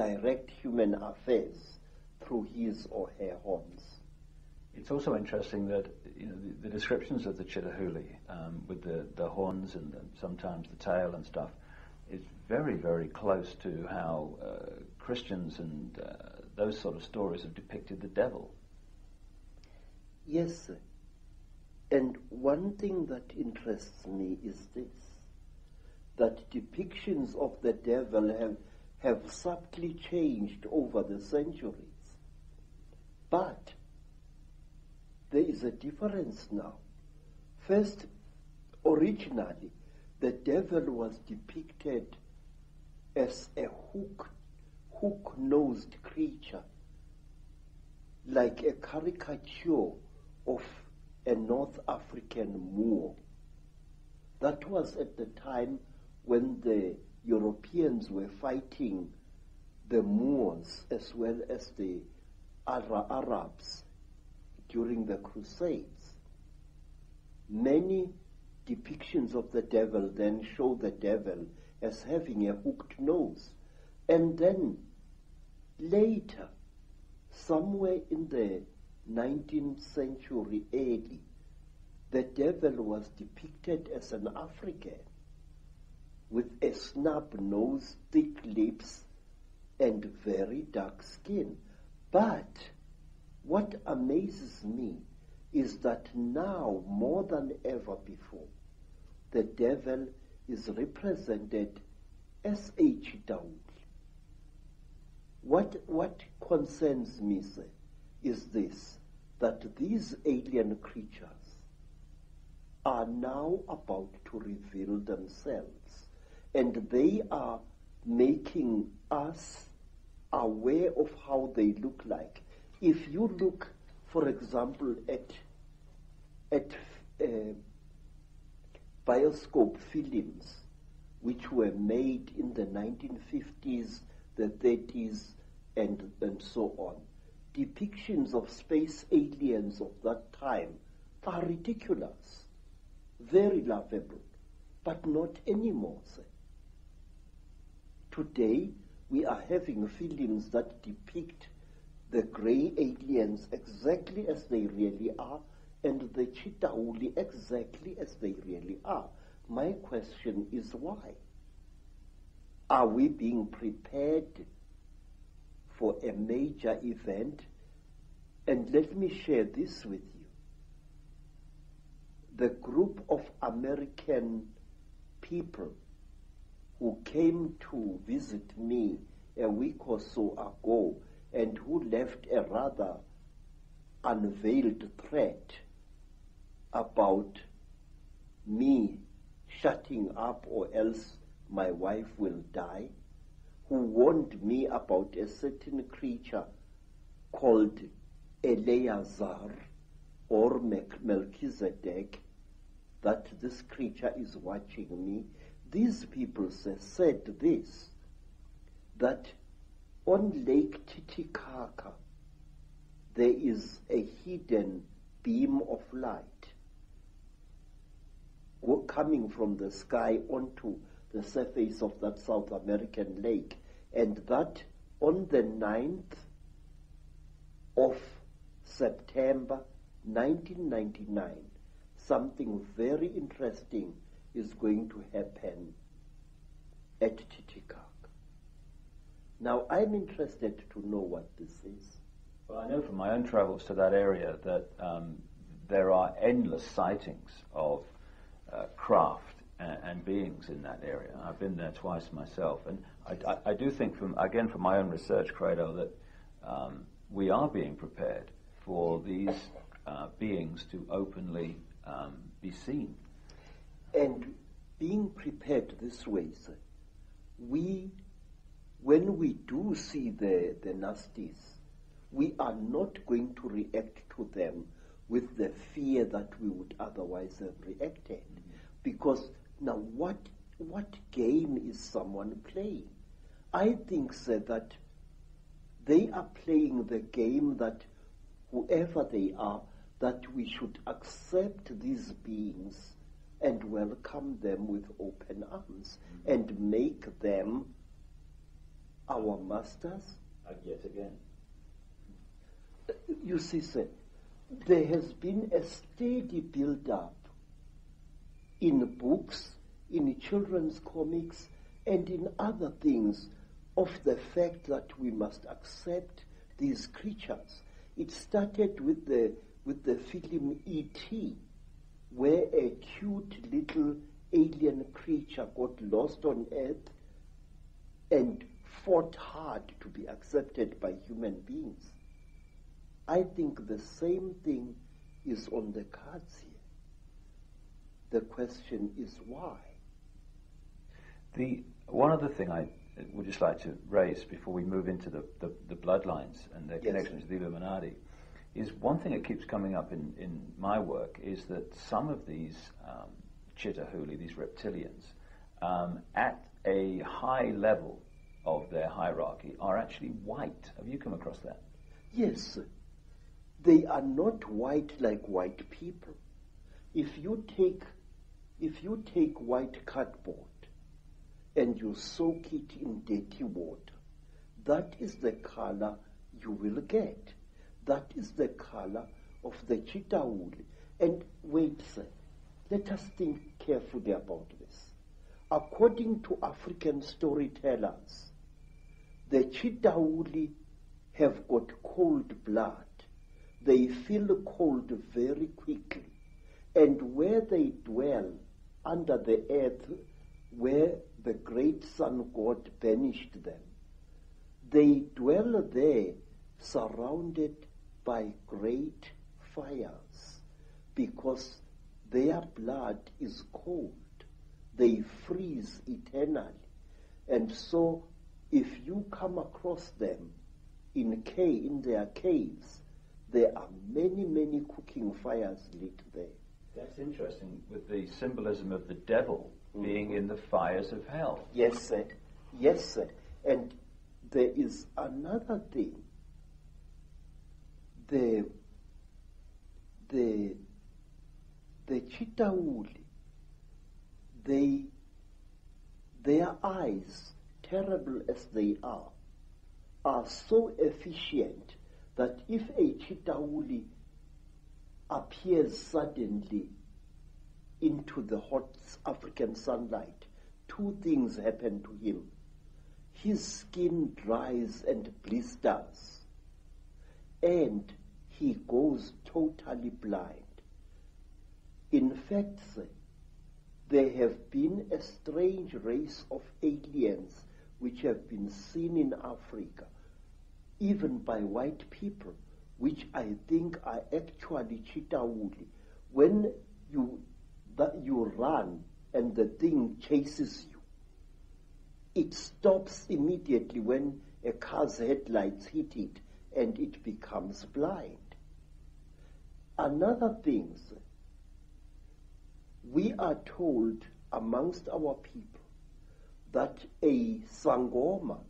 direct human affairs through his or her horns. It's also interesting that you know, the, the descriptions of the Chitauli um, with the, the horns and the, sometimes the tail and stuff is very, very close to how uh, Christians and uh, those sort of stories have depicted the devil. Yes, sir. And one thing that interests me is this that depictions of the devil have, have subtly changed over the centuries. But there is a difference now. First, originally, the devil was depicted as a hook, hook-nosed creature, like a caricature of a North African Moor. That was at the time when the Europeans were fighting the Moors as well as the Arab Arabs during the Crusades. Many depictions of the devil then show the devil as having a hooked nose. And then later, somewhere in the 19th century AD, the devil was depicted as an African with a snub nose, thick lips, and very dark skin. But what amazes me is that now, more than ever before, the devil is represented as a Chitauli. What, what concerns me, sir, is this, that these alien creatures are now about to reveal themselves, and they are making us aware of how they look like if you look, for example, at at uh, bioscope films which were made in the 1950s, the 30s, and, and so on, depictions of space aliens of that time are ridiculous, very laughable, but not anymore. Sir. Today, we are having films that depict the grey aliens exactly as they really are and the Chitauli exactly as they really are. My question is why? Are we being prepared for a major event? And let me share this with you. The group of American people who came to visit me a week or so ago and who left a rather unveiled threat about me shutting up or else my wife will die, who warned me about a certain creature called Eleazar or Melchizedek, that this creature is watching me. These people said this, that on Lake Titicaca, there is a hidden beam of light coming from the sky onto the surface of that South American lake. And that on the 9th of September 1999, something very interesting is going to happen at Titicaca. Now, I'm interested to know what this is. Well, I know from my own travels to that area that um, there are endless sightings of uh, craft and, and, beings in that area. I've been there twice myself, and I, I, I do think, from again from my own research, Credo, that um, we are being prepared for these uh, beings to openly um, be seen. And being prepared this way, sir, we when we do see the, the nasties, we are not going to react to them with the fear that we would otherwise have reacted. Because now what, what game is someone playing? I think, sir, that they are playing the game that whoever they are, that we should accept these beings and welcome them with open arms mm-hmm. and make them our masters. Uh, yet again. You see, sir, there has been a steady build-up in books, in children's comics, and in other things of the fact that we must accept these creatures. It started with the with the film E.T., where a cute little alien creature got lost on Earth and fought hard to be accepted by human beings. I think the same thing is on the cards here. The question is why. The one other thing I would just like to raise before we move into the, the, the bloodlines and their Yes. connections to the Illuminati is one thing that keeps coming up in, in my work is that some of these um, these reptilians, um, at a high level of their hierarchy are actually white. Have you come across that? Yes, they are not white like white people. If you take, if you take white cardboard and you soak it in dirty water, that is the color you will get. That is the color of the Chitauli. And wait, sir, let us think carefully about this. According to African storytellers, the Chitauli have got cold blood. They feel cold very quickly. And where they dwell under the earth, where the great sun god banished them, they dwell there surrounded by great fires because their blood is cold. They freeze eternally. And so if you come across them in cave, in their caves, there are many, many cooking fires lit there. That's interesting with the symbolism of the devil being mm-hmm. in the fires of hell. Yes, sir. Yes, sir. And there is another thing. The the the Chitauli, they their eyes, terrible as they are, are so efficient that if a Chitauli appears suddenly into the hot African sunlight, two things happen to him. His skin dries and blisters, and he goes totally blind. In fact, there have been a strange race of aliens which have been seen in Africa, even by white people, which I think are actually Chitauli. When you that you run and the thing chases you, it stops immediately when a car's headlights hit it and it becomes blind. Another thing, sir, we are told amongst our people that a sangoma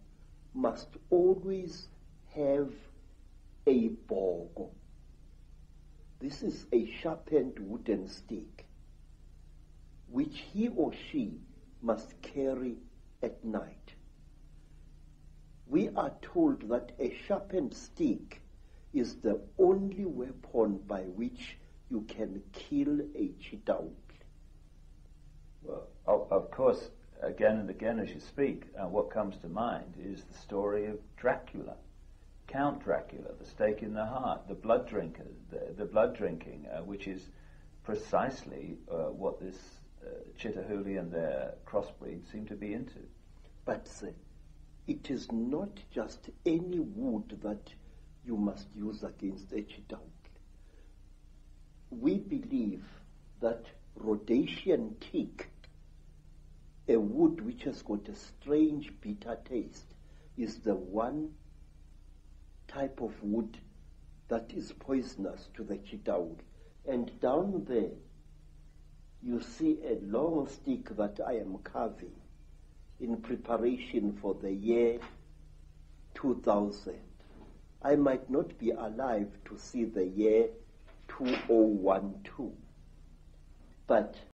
must always have a bogo. This is a sharpened wooden stick which he or she must carry at night. We are told that a sharpened stick is the only weapon by which you can kill a chitauli. Well, of, course, again and again as you speak, uh, what comes to mind is the story of Dracula, Count Dracula, the stake in the heart, the blood drinker, the, the blood drinking, uh, which is precisely uh, what this uh, Chitauli and their crossbreed seem to be into. But it is not just any wood that you must use against a chitauli. We believe that Rhodesian teak, a wood which has got a strange bitter taste, is the one type of wood that is poisonous to the chitauli. And down there, you see a long stick that I am carving in preparation for the year 2000. I might not be alive to see the year 2012, but